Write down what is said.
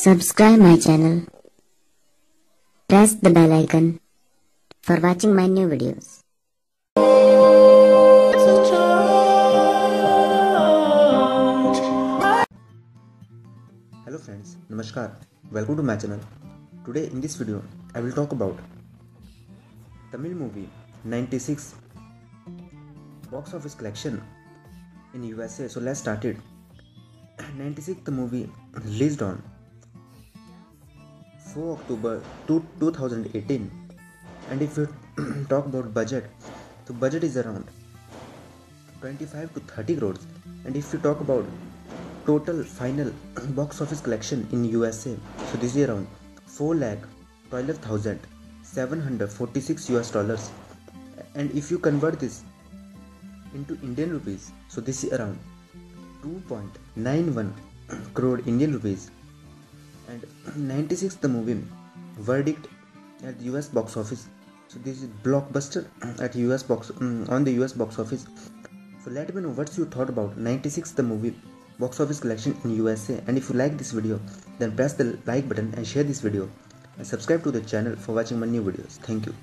Subscribe my channel. Press the bell icon for watching my new videos. Hello friends, Namaskar. Welcome to my channel. Today in this video, I will talk about Tamil movie 96 box office collection in USA. So let's start it. 96 movie released on 4 October 2, 2018 and if you talk about budget, the budget is around 25 to 30 crores. And if you talk about total final box office collection in USA so this is around 4 lakh 12,746 US dollars. And if you convert this into Indian rupees so this is around 2.91 crore Indian rupees and 96 the movie verdict at the US box office. So this is blockbuster at US box um, on the US box office. So let me know what's your thought about 96 the movie box office collection in USA and if you like this video then press the like button and share this video. And subscribe to the channel for watching my new videos. Thank you